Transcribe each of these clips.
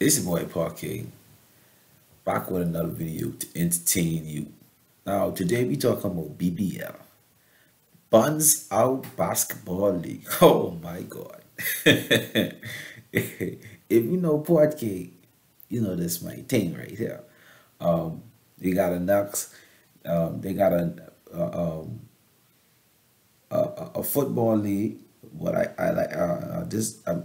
It's your boy Parquet, back with another video to entertain you. Now, today we talking about BBL, Buns Out Basketball League. Oh my God. if you know Parquet, you know this my thing right here. Um, they got a Nux, um, they got a, a, um, a, a football league. What I, I like, uh, uh this um,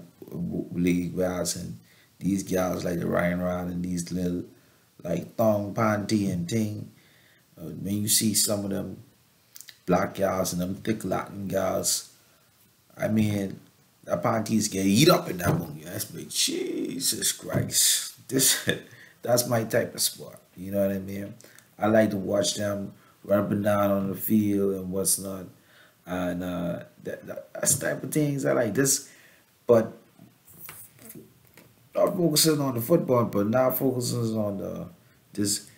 league where I was in these gals like the Ryan Rod and these little like thong panty and thing. Uh, when you see some of them black gals and them thick Latin gals, I mean, the panties get eat up in that one. That's big. Jesus Christ. This that's my type of sport. You know what I mean? I like to watch them run up and down on the field and what's not. And uh, that, that, that's type of things I like. This, but not focusing on the football, but now focusing on the this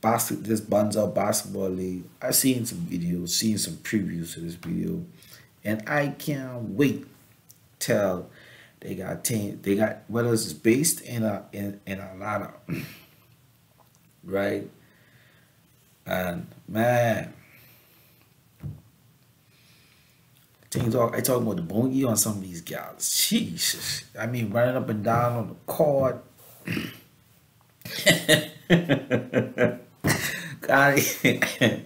basket this Buns Out basketball league. I've seen some videos, seen some previews of this video, and I can't wait till they got team they got whether it's based in a in, in Atlanta. right? And man Things talk, I talk about the boogie on some of these guys. Jesus. I mean, running up and down on the court. can't,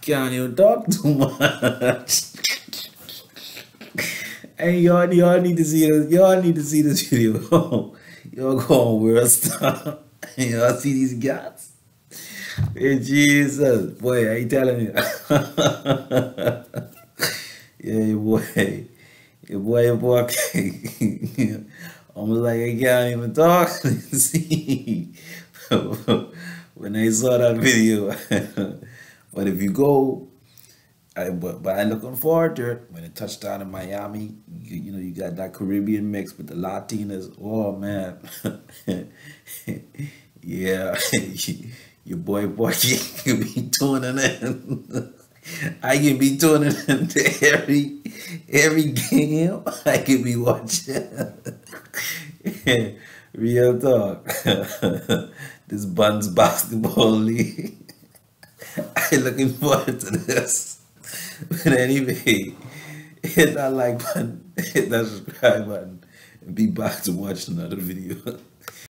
can't even talk too much. hey, y'all, y'all need to see this. Y'all need to see this video. y'all go on world star. y'all see these guys. Hey, Jesus, boy, I ain't telling you. Yeah, your boy, your boy, your boy, almost like I can't even talk. See, when I saw that video, but if you go, I but, but I looking forward to it when it touched down in Miami. You, you know, you got that Caribbean mix with the Latinas. Oh man, yeah, your boy, boy, you be tuning in. I can be tuning into every every game. I can be watching. Real talk. this Buns basketball league. I'm looking forward to this. But anyway, hit that like button, hit that subscribe button, and be back to watch another video.